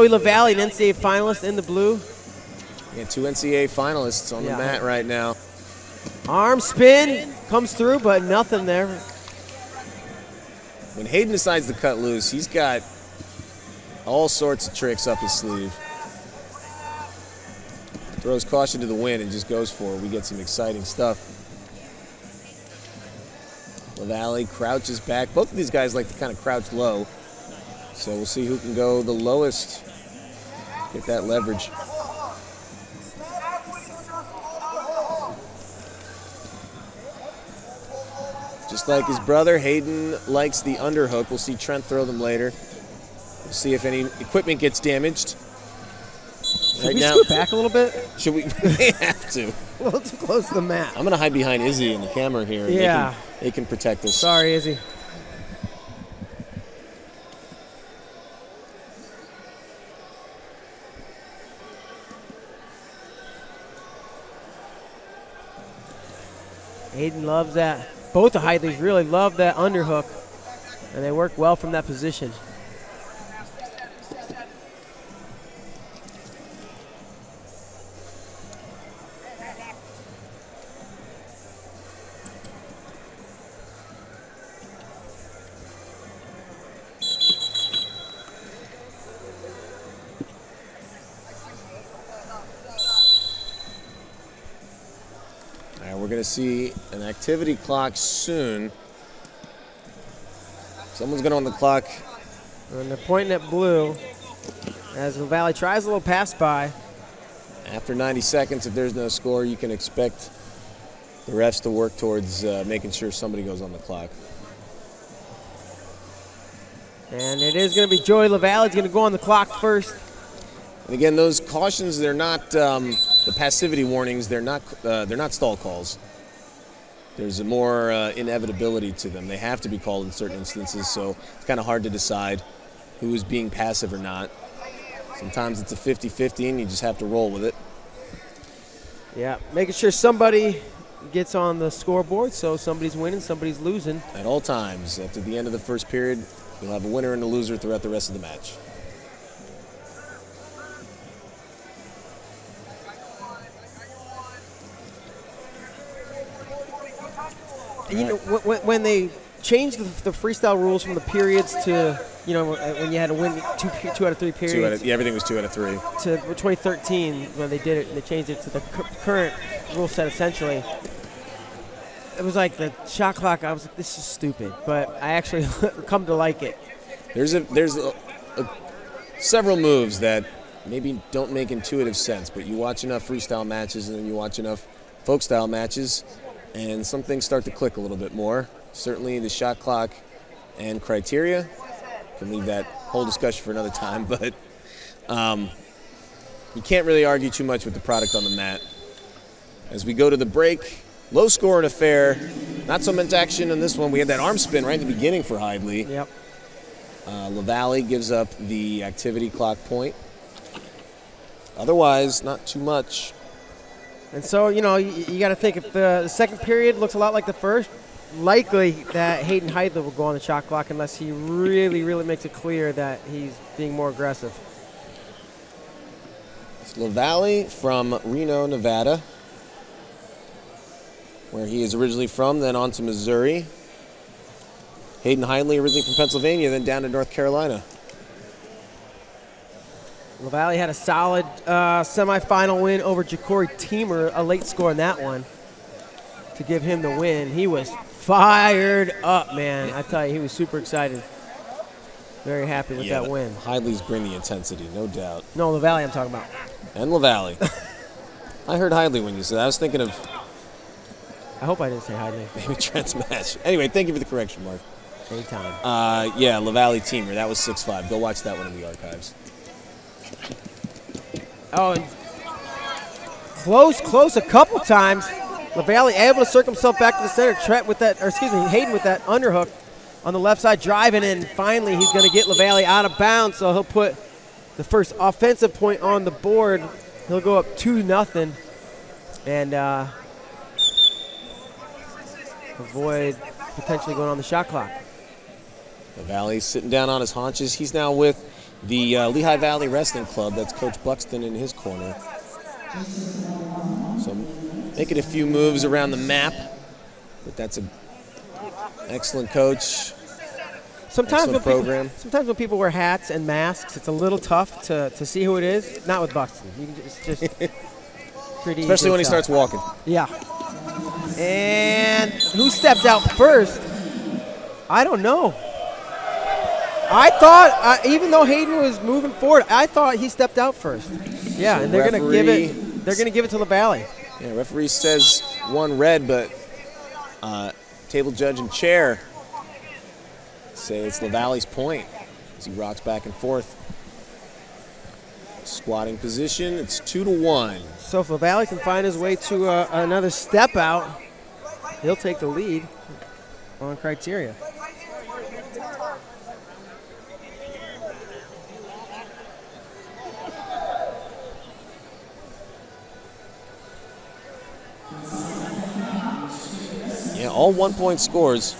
Joey Lavallee, an NCAA finalist in the blue. Yeah, two NCAA finalists on Yeah. the mat right now. Arm spin comes through, but nothing there. When Hayden decides to cut loose, he's got all sorts of tricks up his sleeve. Throws caution to the wind and just goes for it. We get some exciting stuff. Lavallee crouches back. Both of these guys like to kind of crouch low. So we'll see who can go the lowest. Get that leverage. Just like his brother, Hayden likes the underhook. We'll see Trent throw them later. We'll see if any equipment gets damaged. Should we scoot back a little bit? Should we? we have to. Little too close to the mat. I'm gonna hide behind Izzy and the camera here. they Yeah. can- They can, protect us. Sorry, Izzy. Hayden loves that. Both the Hidlays really love that underhook, and they work well from that position. All right, we're gonna see an activity clock soon. Someone's gonna on the clock. And they're pointing at blue as the Valley tries a little pass by. After 90 seconds, if there's no score, you can expect the refs to work towards uh, making sure somebody goes on the clock. And it is going to be Joey Lavallee. He's going to go on the clock first. And again, those cautions, they're not um, the passivity warnings. They're not. Uh, they're not stall calls. There's a more uh, inevitability to them. They have to be called in certain instances, so it's kind of hard to decide who is being passive or not. Sometimes it's a 50-50, and you just have to roll with it. Yeah, making sure somebody gets on the scoreboard. So somebody's winning, somebody's losing. At all times, after the end of the first period, you'll have a winner and a loser throughout the rest of the match. You know, wh- wh- when they changed the, the freestyle rules from the periods to, you know, uh, when you had to win two, two out of three periods of, yeah, everything was two out of three. to 2013 when they did it, they changed it to the cu- current rule set essentially. It was like the shot clock. I was like, this is stupid, but I actually come to like it. There's a there's a, a, several moves that maybe don't make intuitive sense, but you watch enough freestyle matches and then you watch enough folk style matches, and some things start to click a little bit more. Certainly, the shot clock and criteria. Can leave that whole discussion for another time, but um, you can't really argue too much with the product on the mat. As we go to the break, low score and affair. Not so much action in this one. We had that arm spin right in the beginning for Hidlay. Yep. Uh, Lavallee gives up the activity clock point. Otherwise, not too much. And so, you know, you, you got to think if the, the second period looks a lot like the first, likely that Hayden Hidlay will go on the shot clock unless he really, really makes it clear that he's being more aggressive. It's Lavallee from Reno, Nevada, where he is originally from, then on to Missouri. Hayden Hidlay, originally from Pennsylvania, then down to North Carolina. Lavallee had a solid uh, semifinal win over Jacori Teemer, a late score in that one to give him the win. He was fired up, man. I tell you, he was super excited. Very happy with that win. Hidlay's bring the intensity, no doubt. No, Lavallee I'm talking about. And Lavallee. I heard Hindley when you said that. I was thinking of I hope I didn't say Hidlay. maybe Trent's match. Anyway, thank you for the correction, Mark. Anytime. Uh, yeah, Lavallee Teemer. That was 6-5. Go watch that one in the archives. Oh, and close, close a couple times. Lavallee able to circle himself back to the center. Trent with that, or excuse me, Hayden with that underhook on the left side, driving in. Finally, he's going to get Lavallee out of bounds, so he'll put the first offensive point on the board. He'll go up 2 nothing, and uh, avoid potentially going on the shot clock. Lavallee sitting down on his haunches. He's now with the uh, Lehigh Valley Wrestling Club. That's Coach Buxton in his corner. So making a few moves around the map, but that's an excellent coach. Sometimes when, program. People, sometimes when people wear hats and masks, it's a little tough to, to see who it is. Not with Buxton. You can just, just pretty Especially when he tell. starts walking. Yeah. And who stepped out first? I don't know. I thought, uh, even though Hayden was moving forward, I thought he stepped out first. Yeah, So and they're gonna give it. They're gonna give it to Lavallee. Yeah, referee says one red, but uh, table judge and chair say it's Lavallee's point as he rocks back and forth. Squatting position, it's two to one. So if Lavallee can find his way to uh, another step out, he'll take the lead on criteria. Yeah, all one point scores.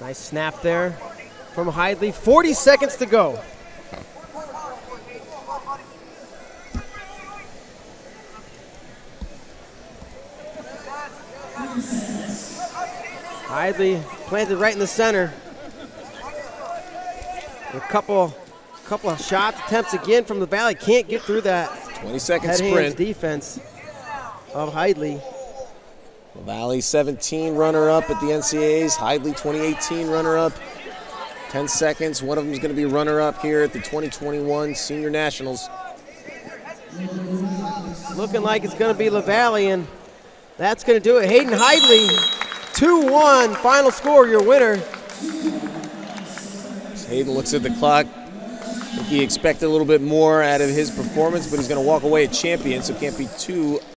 Nice snap there from Hidlay. 40 seconds to go. Hidlay planted right in the center. A couple, couple of shot attempts again from the valley. Can't get through that 20 second sprint. defense of Hidlay. Valley 17 runner up at the NCAAs. Hidlay 2018 runner up. 10 seconds. One of them is going to be runner up here at the 2021 Senior Nationals. Looking like it's going to be Lavallee, and that's going to do it. Hayden Hidlay, 2-1, final score, your winner. Hayden looks at the clock. He expected a little bit more out of his performance, but he's going to walk away a champion, so can't be too